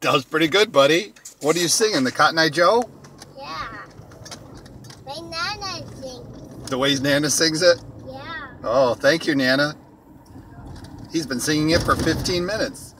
That was pretty good, buddy. What are you singing? The Cotton Eye Joe? Yeah. Nana sings The way Nana sings it? Yeah. Oh, thank you, Nana. He's been singing it for 15 minutes.